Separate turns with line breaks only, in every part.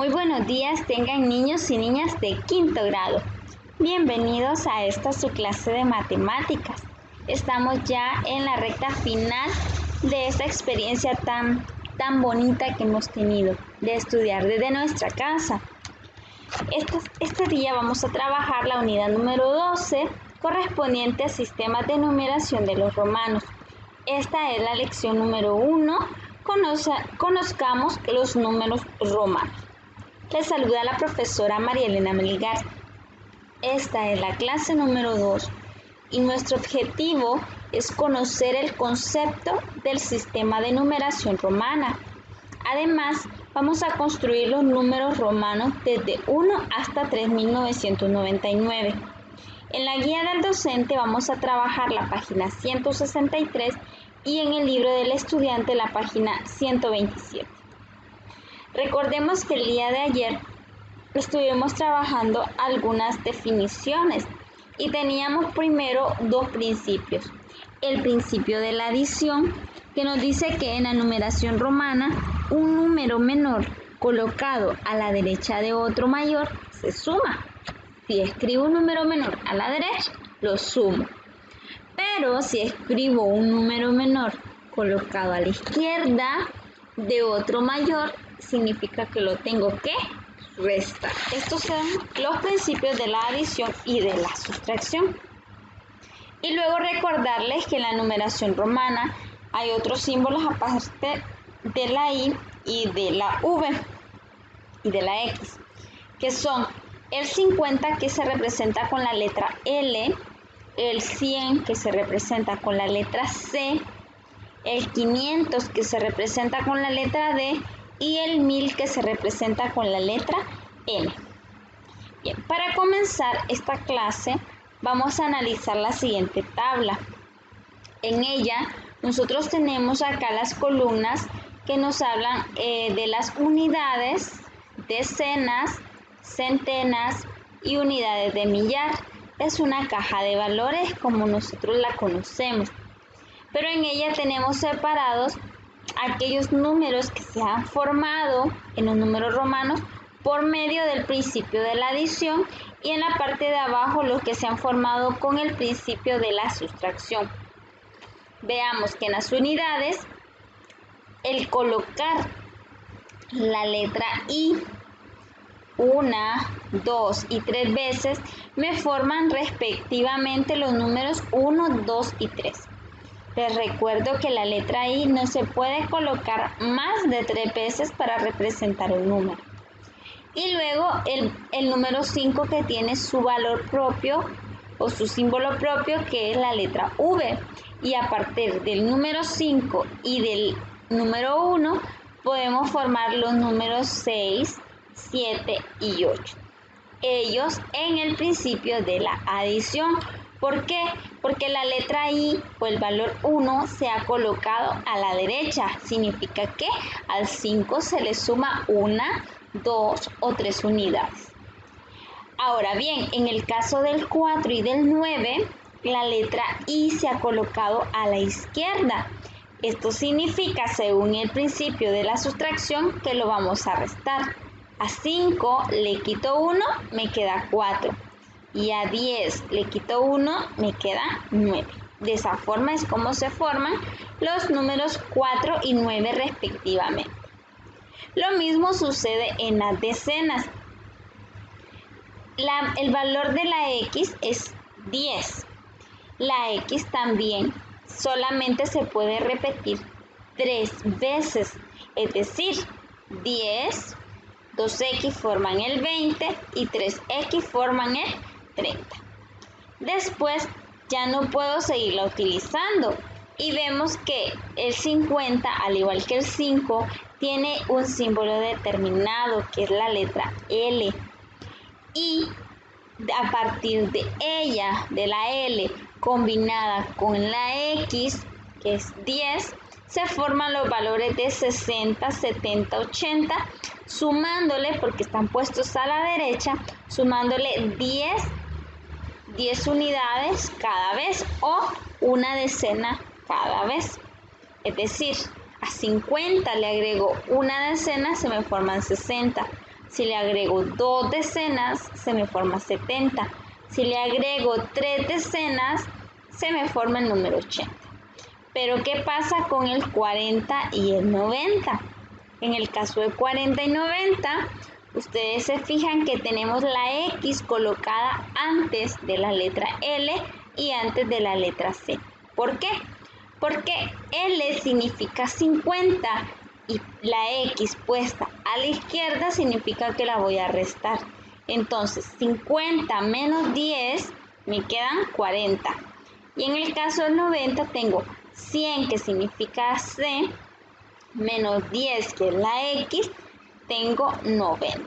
Muy buenos días tengan niños y niñas de quinto grado. Bienvenidos a esta su clase de matemáticas. Estamos ya en la recta final de esta experiencia tan, tan bonita que hemos tenido de estudiar desde nuestra casa. Este, este día vamos a trabajar la unidad número 12 correspondiente a sistemas de numeración de los romanos. Esta es la lección número 1. conozcamos los números romanos. Les saluda la profesora María Elena Meligar. Esta es la clase número 2 y nuestro objetivo es conocer el concepto del sistema de numeración romana. Además, vamos a construir los números romanos desde 1 hasta 3999. En la guía del docente vamos a trabajar la página 163 y en el libro del estudiante la página 127. Recordemos que el día de ayer estuvimos trabajando algunas definiciones y teníamos primero dos principios. El principio de la adición, que nos dice que en la numeración romana un número menor colocado a la derecha de otro mayor se suma. Si escribo un número menor a la derecha, lo sumo. Pero si escribo un número menor colocado a la izquierda de otro mayor, significa que lo tengo que restar. Estos son los principios de la adición y de la sustracción. Y luego recordarles que en la numeración romana hay otros símbolos aparte de la I y de la V y de la X, que son el 50 que se representa con la letra L, el 100 que se representa con la letra C, el 500 que se representa con la letra D y el 1000 que se representa con la letra. Bien, para comenzar esta clase vamos a analizar la siguiente tabla. En ella nosotros tenemos acá las columnas que nos hablan eh, de las unidades, decenas, centenas y unidades de millar. Es una caja de valores como nosotros la conocemos. Pero en ella tenemos separados aquellos números que se han formado en los números romanos por medio del principio de la adición y en la parte de abajo los que se han formado con el principio de la sustracción. Veamos que en las unidades el colocar la letra I una, dos y tres veces me forman respectivamente los números 1, 2 y 3. Les recuerdo que la letra I no se puede colocar más de tres veces para representar un número. Y luego el, el número 5 que tiene su valor propio o su símbolo propio que es la letra V. Y a partir del número 5 y del número 1 podemos formar los números 6, 7 y 8. Ellos en el principio de la adición ¿Por qué? Porque la letra I o el valor 1 se ha colocado a la derecha. Significa que al 5 se le suma una, dos o tres unidades. Ahora bien, en el caso del 4 y del 9, la letra I se ha colocado a la izquierda. Esto significa, según el principio de la sustracción, que lo vamos a restar. A 5 le quito 1, me queda 4 y a 10 le quito 1, me queda 9. De esa forma es como se forman los números 4 y 9 respectivamente. Lo mismo sucede en las decenas. el valor de la X es 10. La X también solamente se puede repetir tres veces, es decir, 10, 2X forman el 20 y 3X forman el 30. Después ya no puedo seguirla utilizando y vemos que el 50, al igual que el 5, tiene un símbolo determinado que es la letra L. Y a partir de ella, de la L, combinada con la X, que es 10, se forman los valores de 60, 70, 80, sumándole, porque están puestos a la derecha, sumándole 10 10 unidades cada vez o una decena cada vez. Es decir, a 50 le agrego una decena, se me forman 60. Si le agrego dos decenas, se me forma 70. Si le agrego tres decenas, se me forma el número 80. Pero ¿qué pasa con el 40 y el 90? En el caso de 40 y 90, ustedes se fijan que tenemos la X colocada antes de la letra L y antes de la letra C. ¿Por qué? Porque L significa 50 y la X puesta a la izquierda significa que la voy a restar. Entonces, 50 menos 10 me quedan 40. Y en el caso del 90 tengo 100 que significa C menos 10 que es la X, tengo 90.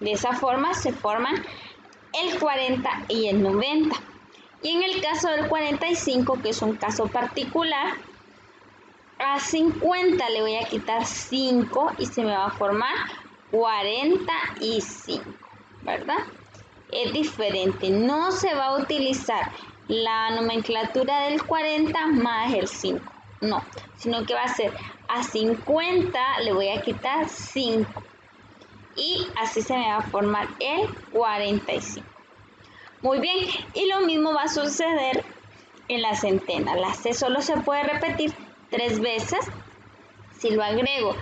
De esa forma se forman el 40 y el 90. Y en el caso del 45, que es un caso particular, a 50 le voy a quitar 5 y se me va a formar 45, ¿verdad? Es diferente, no se va a utilizar la nomenclatura del 40 más el 5, no, sino que va a ser a 50 le voy a quitar 5 y así se me va a formar el 45. Muy bien, y lo mismo va a suceder en la centena. La C solo se puede repetir tres veces. Si lo agrego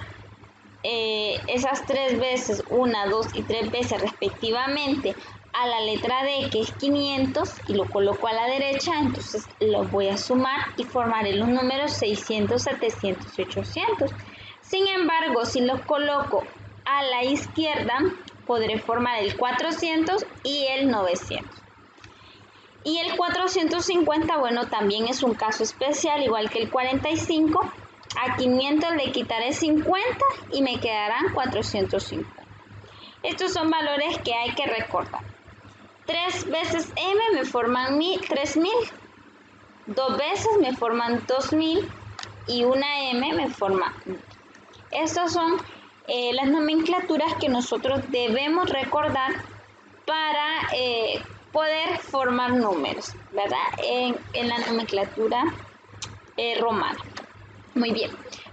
eh, esas tres veces, una, dos y tres veces respectivamente, a la letra D que es 500 y lo coloco a la derecha, entonces lo voy a sumar y formaré los números 600, 700 y 800. Sin embargo, si lo coloco a la izquierda, podré formar el 400 y el 900. Y el 450, bueno, también es un caso especial, igual que el 45. A 500 le quitaré 50 y me quedarán 450. Estos son valores que hay que recordar. 3 veces m me forman 3000. Dos veces me forman 2000 y una m me forma Estas son eh, las nomenclaturas que nosotros debemos recordar para eh, poder formar números, ¿verdad? En, la nomenclatura eh, romana. Muy bien.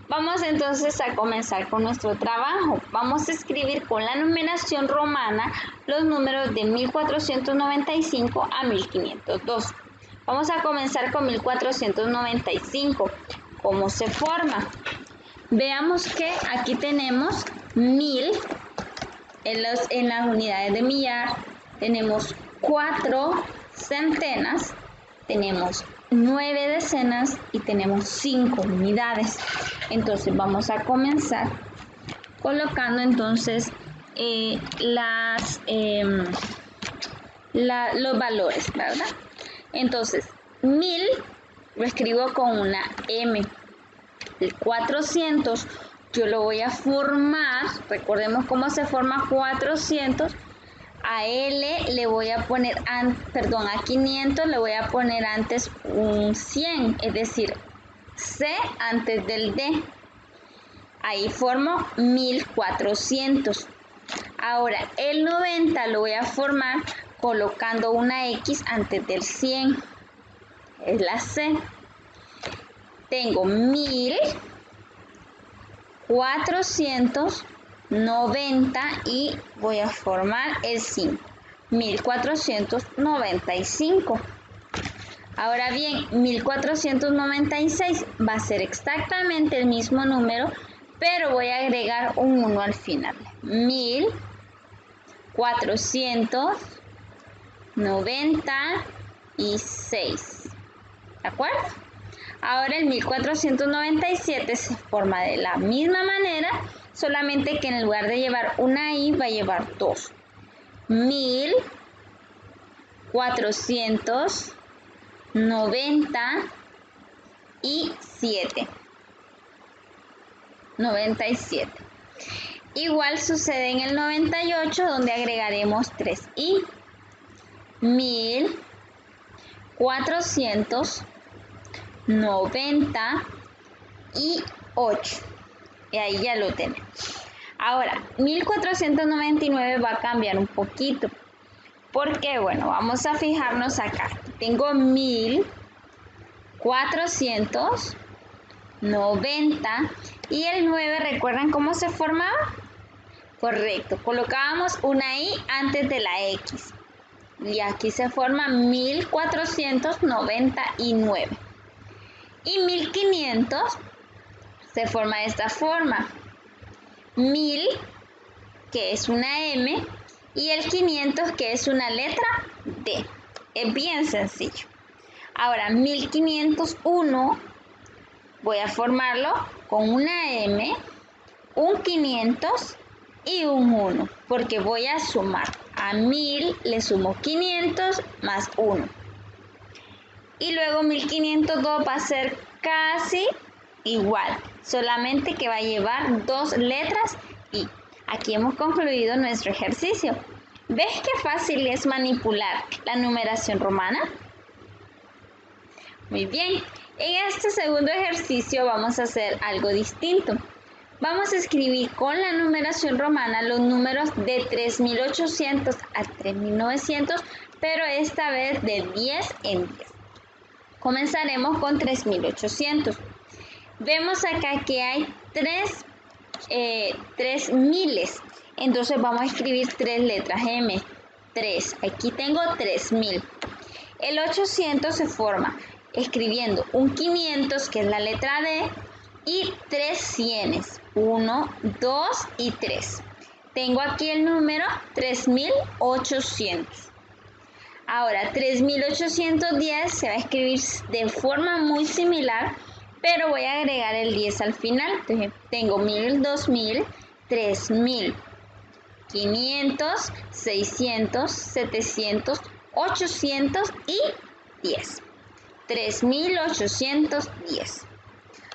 Vamos entonces a comenzar con nuestro trabajo. Vamos a escribir con la numeración romana los números de 1495 a 1502. Vamos a comenzar con 1495. ¿Cómo se forma? Veamos que aquí tenemos 1000 en, en las unidades de millar. Tenemos cuatro centenas, tenemos nueve decenas y tenemos cinco unidades. Entonces vamos a comenzar colocando entonces eh, las, em, los valores, ¿verdad? Entonces, mil lo escribo con una M. El 400 yo lo voy a formar, recordemos cómo se forma 400 a L le voy a poner, perdón, a 500 le voy a poner antes un 100, es decir, C antes del D. Ahí formo 1400. Ahora, el 90 lo voy a formar colocando una X antes del 100. Es la C. Tengo 1400 90 y voy a formar el 5. 1495. Ahora bien, 1496 va a ser exactamente el mismo número, pero voy a agregar un 1 al final. 1496. ¿De acuerdo? Ahora el 1497 se forma de la misma manera, solamente que en lugar de llevar una I va a llevar dos. 1497. 97. Igual sucede en el 98 donde agregaremos 3i. 1497 90 y 8. Y ahí ya lo tenemos. Ahora, 1499 va a cambiar un poquito. Porque, bueno, vamos a fijarnos acá. Tengo 1490 y el 9, ¿recuerdan cómo se formaba? Correcto, colocábamos una I antes de la X. Y aquí se forma 1499. Y 1500 se forma de esta forma. 1000, que es una M, y el 500, que es una letra D. Es bien sencillo. Ahora, 1501 voy a formarlo con una M, un 500 y un 1, porque voy a sumar. A 1000 le sumo 500 más 1. Y luego 1502 va a ser casi igual, solamente que va a llevar dos letras y aquí hemos concluido nuestro ejercicio. ¿Ves qué fácil es manipular la numeración romana? Muy bien, en este segundo ejercicio vamos a hacer algo distinto. Vamos a escribir con la numeración romana los números de 3800 a 3900, pero esta vez de 10 en 10. Comenzaremos con 3800. Vemos acá que hay tres, eh, miles. Entonces vamos a escribir tres letras M. 3. Aquí tengo 3000. El 800 se forma escribiendo un 500, que es la letra D, y tres cienes. 1, 2 y 3. Tengo aquí el número 3800. Ahora, 3810 se va a escribir de forma muy similar pero voy a agregar el 10 al final. Entonces, tengo 1000, 2000, 3000, 500, 600, 700, 800 y 10. 3810.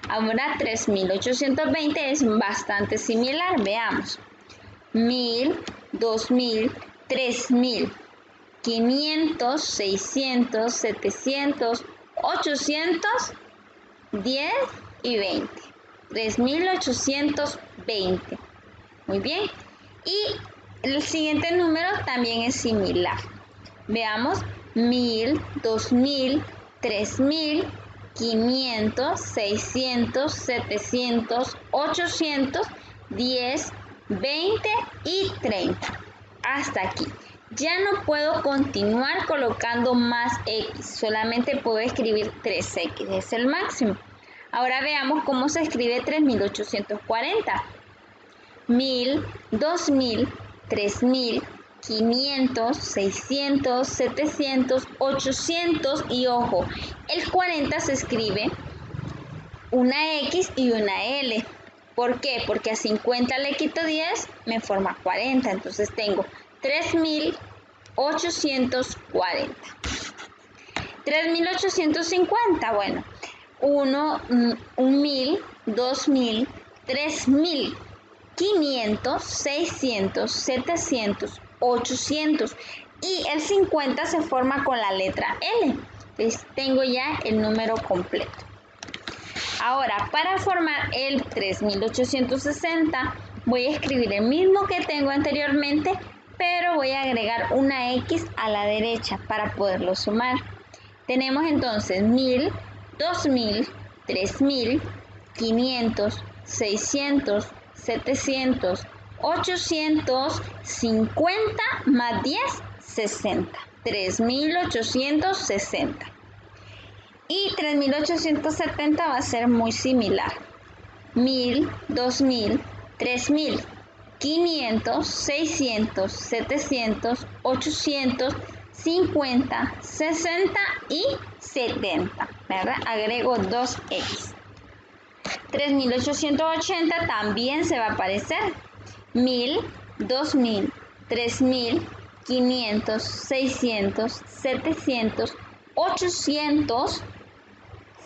Ahora 3820 es bastante similar. Veamos. 1000, 2000, 3000, 500, 600, 700, 800 10 y 20. 3820. Muy bien. Y el siguiente número también es similar. Veamos 1000, 2000, 3000, 500, 600, 700, 800, 10, 20 y 30. Hasta aquí. Ya no puedo continuar colocando más X, solamente puedo escribir 3X, es el máximo. Ahora veamos cómo se escribe 3840. 1000, 2000, 3000, 500, 600, 700, 800 y ojo, el 40 se escribe una X y una L. ¿Por qué? Porque a 50 le quito 10, me forma 40. Entonces tengo 3.840. 3.850, bueno, 1, 1.000, 2.000, 3.000, 500, 600, 700, 800 y el 50 se forma con la letra L. Tengo ya el número completo. Ahora, para formar el 3860, voy a escribir el mismo que tengo anteriormente, pero voy a agregar una X a la derecha para poderlo sumar. Tenemos entonces 1000, 2000, 3000, 500, 600, 700, 850 más 10, 60. 3860. Y 3870 va a ser muy similar. 1000, 2000, 3000. 500, 600, 700, 800, 50, 60 y 70, ¿verdad? Agrego 2X. 3880 también se va a aparecer. 1000, 2000, 3000, 500, 600, 700, 800,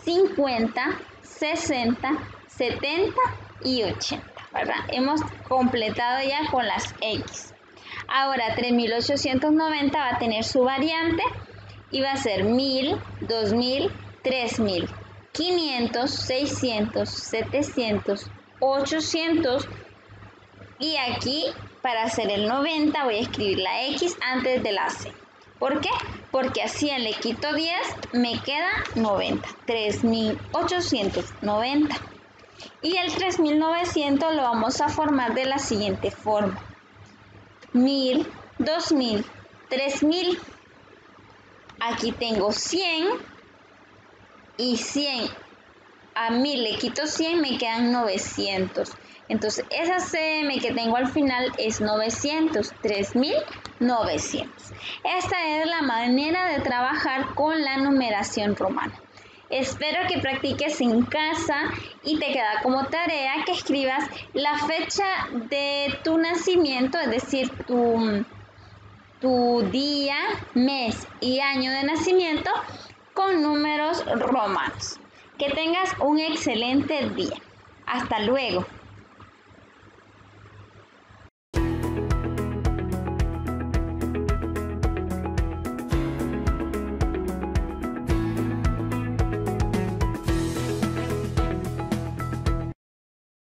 50, 60, 70 y 80. Hemos completado ya con las X. Ahora 3890 va a tener su variante y va a ser 1000, 2000, 3000, 500, 600, 700, 800 y aquí para hacer el 90 voy a escribir la X antes de la C. ¿Por qué? Porque así le quito 10, me queda 90. 3890. Y el 3900 lo vamos a formar de la siguiente forma. mil, dos mil, tres mil. Aquí tengo 100 y 100 a 1000 le quito 100, me quedan 900. Entonces, esa CM que tengo al final es 900, 3900. Esta es la manera de trabajar con la numeración romana. Espero que practiques en casa y te queda como tarea que escribas la fecha de tu nacimiento, es decir, tu, tu día, mes y año de nacimiento con números romanos. Que tengas un excelente día. Hasta luego.